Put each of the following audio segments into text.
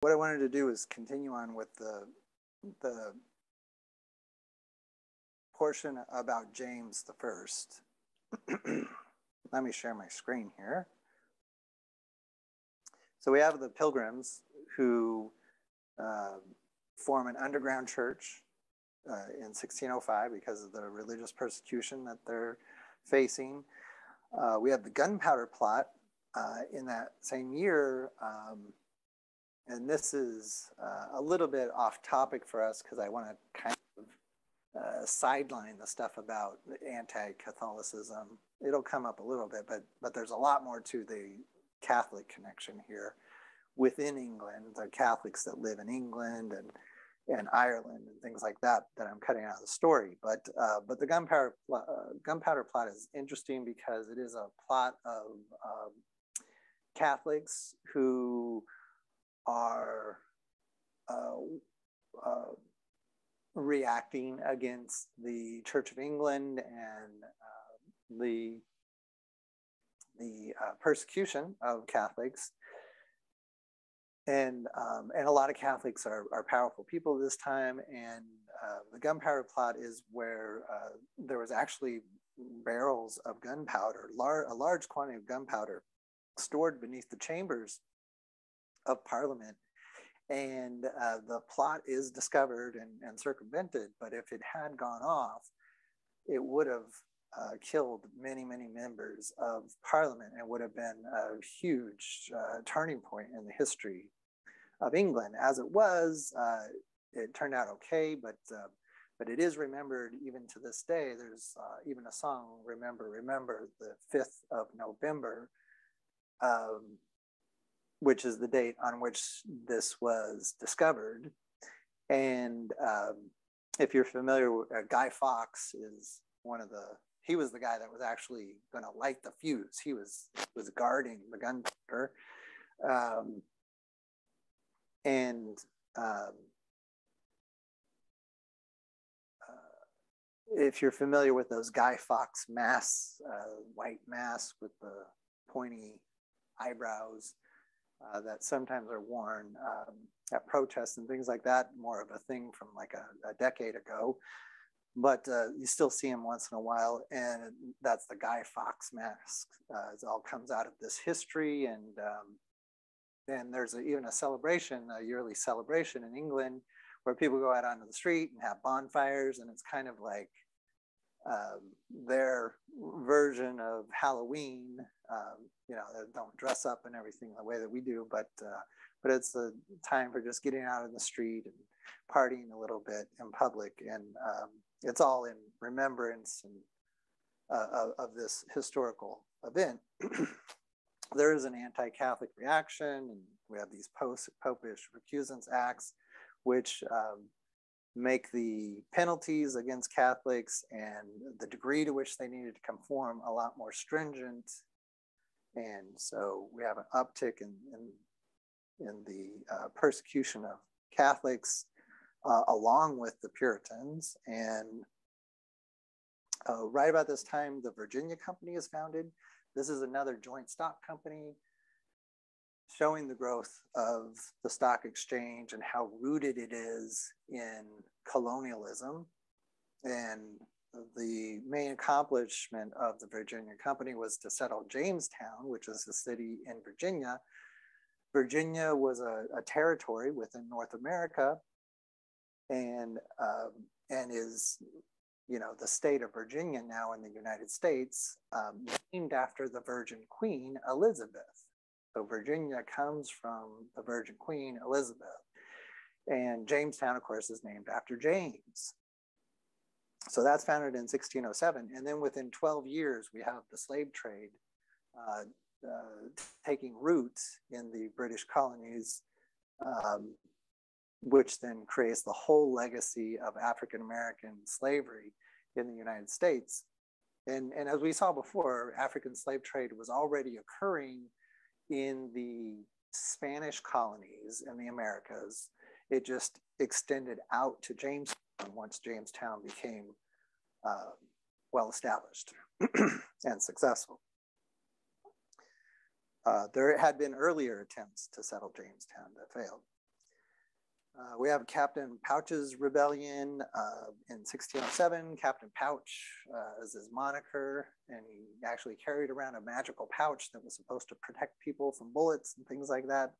what I wanted to do is continue on with the the portion about James the First. Let me share my screen here. So we have the pilgrims who uh, form an underground church uh, in 1605 because of the religious persecution that they're facing. Uh, we have the gunpowder plot uh, in that same year. Um, and this is uh, a little bit off topic for us because I want to kind of uh, sideline the stuff about anti-Catholicism. It'll come up a little bit, but but there's a lot more to the Catholic connection here within England, the Catholics that live in England and and Ireland and things like that that I'm cutting out of the story. But uh, but the gunpowder uh, gunpowder plot is interesting because it is a plot of um, Catholics who are uh, uh, reacting against the Church of England and uh, the the uh, persecution of Catholics. And, um, and a lot of Catholics are, are powerful people this time. And uh, the gunpowder plot is where there was actually barrels of gunpowder, lar- a large quantity of gunpowder stored beneath the chambers of Parliament and uh, the plot is discovered and, and, circumvented. But if it had gone off, it would have uh, killed many, many members of Parliament and would have been a huge uh, turning point in the history of England. As it was, uh, it turned out okay, but uh, but it is remembered even to this day. There's uh, even a song, "Remember, Remember," the fifth of November. Um, which is the date on which this was discovered. And um, if you're familiar, with, uh, Guy Fawkes is one of the. He was the guy that was actually going to light the fuse. He was was guarding the gunpowder, um, and um, uh, if you're familiar with those Guy Fawkes masks, uh, white mask with the pointy eyebrows, uh, that sometimes are worn um, at protests and things like that, more of a thing from like a, a decade ago. But uh, you still see him once in a while, and that's the Guy Fawkes mask. Uh, it all comes out of this history, and um, there's a, even a celebration, a yearly celebration in England, where people go out onto the street and have bonfires, and it's kind of like um, their version of Halloween. Um, you know, they don't dress up and everything the way that we do, but uh, but it's a time for just getting out in the street and partying a little bit in public, and um, it's all in remembrance and uh, of, of, this historical event. there is an anti-Catholic reaction, and we have these post-popish recusants acts, which um, make the penalties against Catholics and the degree to which they needed to conform a lot more stringent. And so we have an uptick in, in, in the uh, persecution of Catholics uh, along with the Puritans. And uh, right about this time, the Virginia Company is founded. This is another joint stock company showing the growth of the stock exchange and how rooted it is in colonialism. And the main accomplishment of the Virginia Company was to settle Jamestown, which is a city in Virginia. Virginia was a, a territory within North America and, um, and is you know, the state of Virginia now in the United States, um, named after the Virgin Queen Elizabeth. So Virginia comes from the Virgin Queen Elizabeth. And Jamestown, of course, is named after James. So that's founded in 1607. And then within 12 years, we have the slave trade uh, uh, taking root in the British colonies, um, which then creates the whole legacy of African American slavery in the United States. And, and as we saw before, African slave trade was already occurring in the Spanish colonies in the Americas. It just extended out to Jamestown once Jamestown became uh, well established and successful. Uh, there had been earlier attempts to settle Jamestown that failed. Uh, we have Captain Pouch's rebellion uh, in 1607. Captain Pouch uh, is his moniker, and he actually carried around a magical pouch that was supposed to protect people from bullets and things like that.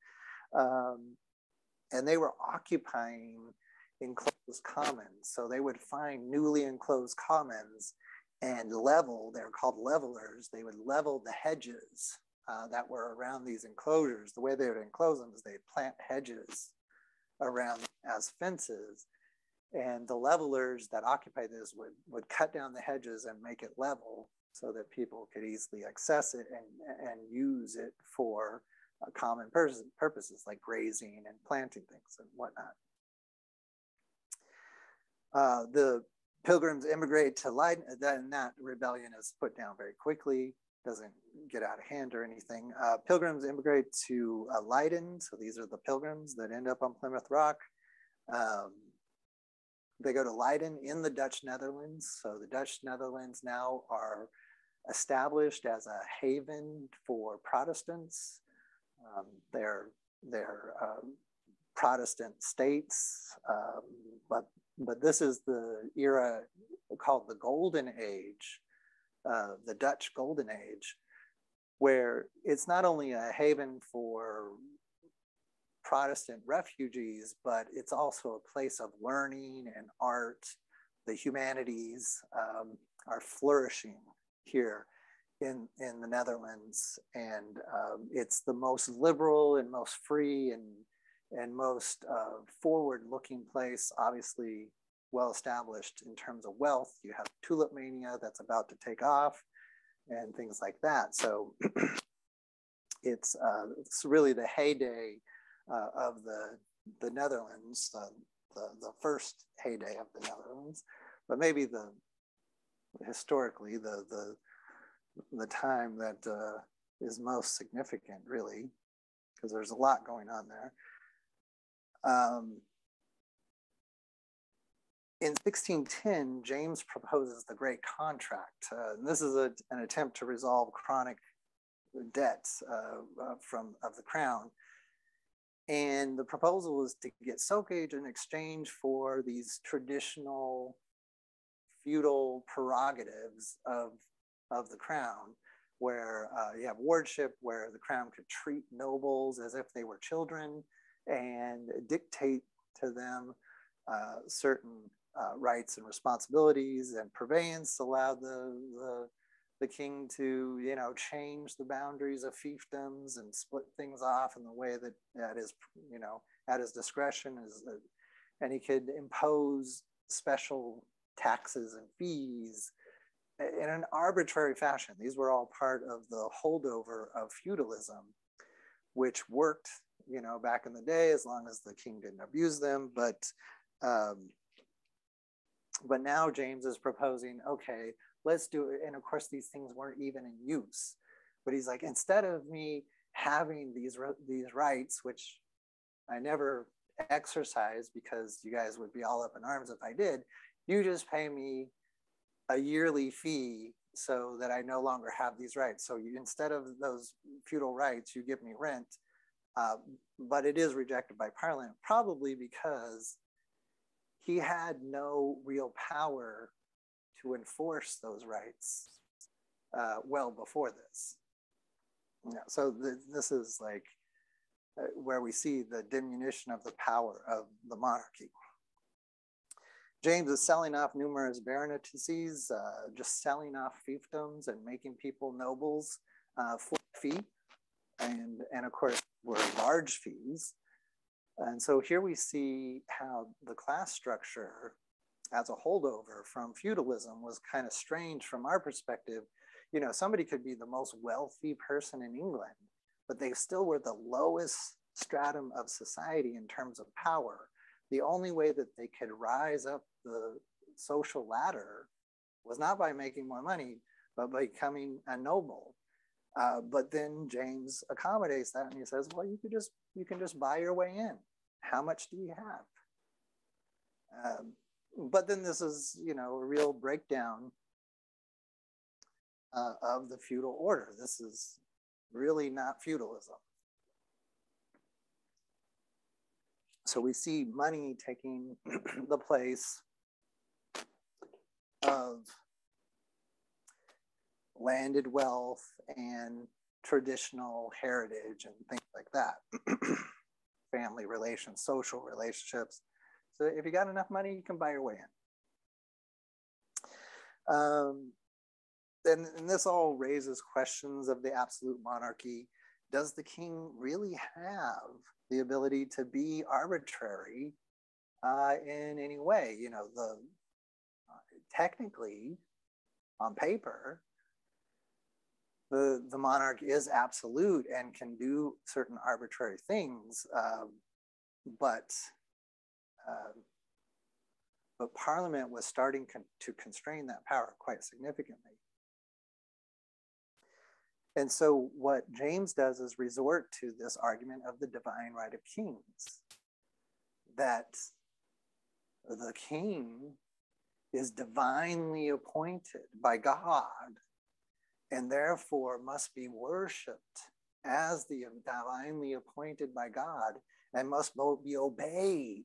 Um, and they were occupying enclosed commons. So they would find newly enclosed commons and level, they're called levelers, they would level the hedges uh, that were around these enclosures. The way they would enclose them is they'd plant hedges around as fences. And the levelers that occupy this would, would cut down the hedges and make it level so that people could easily access it and, and use it for uh, common pur- purposes like grazing and planting things and whatnot. Uh, the pilgrims immigrate to Leiden, then that rebellion is put down very quickly, doesn't get out of hand or anything. Uh, pilgrims immigrate to uh, Leiden, so these are the pilgrims that end up on Plymouth Rock. Um, they go to Leiden in the Dutch Netherlands. So the Dutch Netherlands now are established as a haven for Protestants. Um, they're they're um, Protestant states, um, but but this is the era called the Golden Age, uh, the Dutch Golden Age, where it's not only a haven for Protestant refugees, but it's also a place of learning and art. The humanities um, are flourishing here in, in the Netherlands, and um, it's the most liberal and most free and and most uh, forward-looking place. Obviously, well established in terms of wealth. You have tulip mania that's about to take off, and things like that. So it's uh, it's really the heyday uh, of the the Netherlands, the, the, first heyday of the Netherlands, but maybe the historically the the the time that uh, is most significant, really, because there's a lot going on there. Um, in 1610, James proposes the Great Contract. Uh, this is a, an attempt to resolve chronic debts uh, uh, from of the crown. And the proposal was to get socage in exchange for these traditional feudal prerogatives of, of the crown, where uh, you have wardship, where the crown could treat nobles as if they were children and dictate to them uh, certain uh, rights and responsibilities, and purveyance allowed the, the the king to you know change the boundaries of fiefdoms and split things off in the way that at his you know at his discretion is and he could impose special taxes and fees in an arbitrary fashion. These were all part of the holdover of feudalism which worked you know back in the day as long as the king didn't abuse them but um, but now james is proposing okay let's do it. And of course, these things weren't even in use. But he's like, instead of me having these these rights, which I never exercised because you guys would be all up in arms if I did, you just pay me a yearly fee so that I no longer have these rights. So you, instead of those feudal rights, you give me rent. Uh, but it is rejected by Parliament, probably because he had no real power to enforce those rights uh, well before this. Yeah, so th this is like uh, where we see the diminution of the power of the monarchy. James is selling off numerous baronetcies, uh, just selling off fiefdoms and making people nobles uh, for fee. And, and of course, were large fees. And so here we see how the class structure as a holdover from feudalism was kind of strange from our perspective. You know, somebody could be the most wealthy person in England, but they still were the lowest stratum of society in terms of power. The only way that they could rise up the social ladder was not by making more money, but by becoming a noble. Uh, but then James accommodates that and he says, well, you could just you can just buy your way in. How much do you have? Um, but then this is, you know, a real breakdown uh, of the feudal order. This is really not feudalism. so we see money taking the place of landed wealth and traditional heritage and things like that. Family relations, social relationships. So if you got enough money, you can buy your way in. Um, and, and this all raises questions of the absolute monarchy. Does the king really have the ability to be arbitrary uh, in any way? You know, the uh, technically, on paper, the, the monarch is absolute and can do certain arbitrary things, um, but uh, but Parliament was starting con- to constrain that power quite significantly. And so, what James does is resort to this argument of the divine right of kings that the king is divinely appointed by God and therefore must be worshiped as the divinely appointed by God and must be obeyed.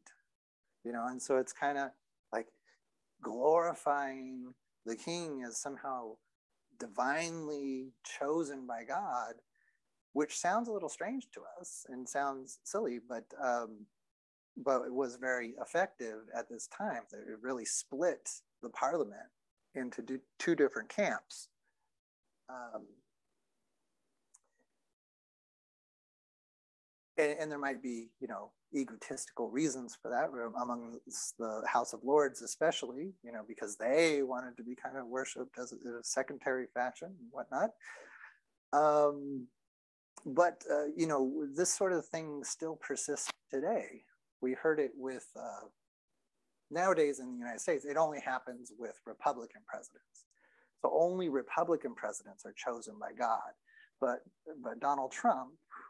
You know, and so it's kind of like glorifying the king as somehow divinely chosen by God, which sounds a little strange to us and sounds silly, but um, but it was very effective at this time. It really split the parliament into two different camps. Um, and, and, there might be, you know, egotistical reasons for that among the House of Lords, especially, you know, because they wanted to be kind of worshipped as a, a secondary fashion and whatnot. Um, but, uh, you know, this sort of thing still persists today. We heard it with, uh, nowadays in the United States, it only happens with Republican presidents. So only Republican presidents are chosen by God. But, but Donald Trump,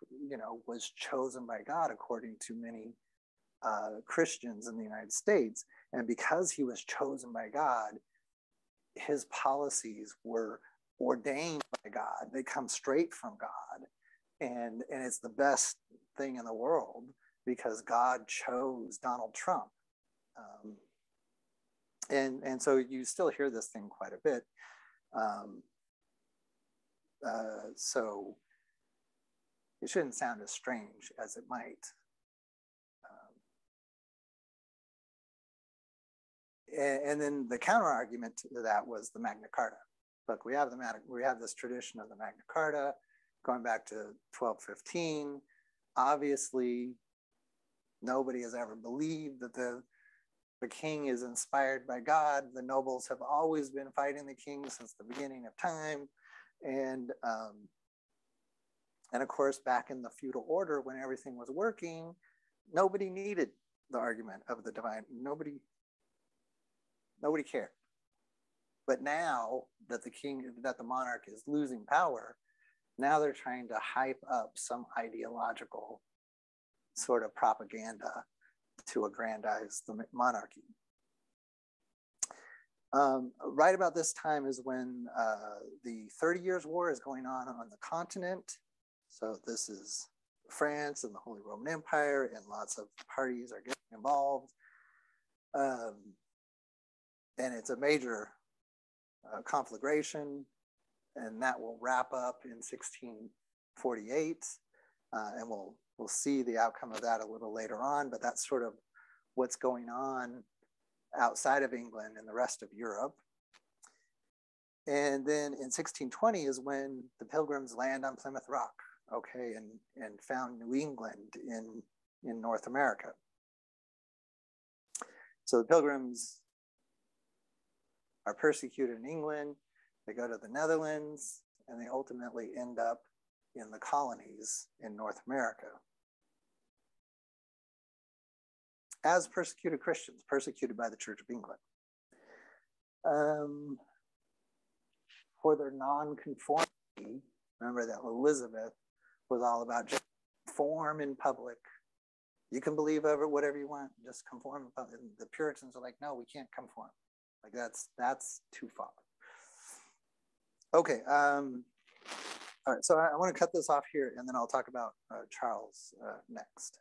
you know, was chosen by God according to many uh, Christians in the United States. And because he was chosen by God, his policies were ordained by God. They come straight from God. And, and it's the best thing in the world because God chose Donald Trump. Um, and, and so you still hear this thing quite a bit. Um, uh, so it shouldn't sound as strange as it might. Um, and, and, then the counter argument to that was the Magna Carta. Look, we have the we have this tradition of the Magna Carta going back to 1215. Obviously, nobody has ever believed that the the king is inspired by God. The nobles have always been fighting the king since the beginning of time. And um, and of course, back in the feudal order, when everything was working, nobody needed the argument of the divine. Nobody, nobody cared. But now that the king, that the monarch is losing power, now they're trying to hype up some ideological sort of propaganda to aggrandize the monarchy. Um, right about this time is when uh, the Thirty Years' War is going on on the continent. So this is France and the Holy Roman Empire, and lots of parties are getting involved. Um, and it's a major uh, conflagration, and that will wrap up in 1648. Uh, and we'll we'll see the outcome of that a little later on. But that's sort of what's going on outside of England and the rest of Europe. And then in 1620 is when the pilgrims land on Plymouth Rock, okay, and, and found New England in, in North America. So the pilgrims are persecuted in England, they go to the Netherlands, and they ultimately end up in the colonies in North America. as persecuted Christians, persecuted by the Church of England. Um, for their non-conformity, remember that Elizabeth was all about just form in public. You can believe over whatever you want, just conform. The Puritans are like, no, we can't conform. Like that's that's too far. Okay. Um, all right. So I, I want to cut this off here, and then I'll talk about uh, Charles uh, next.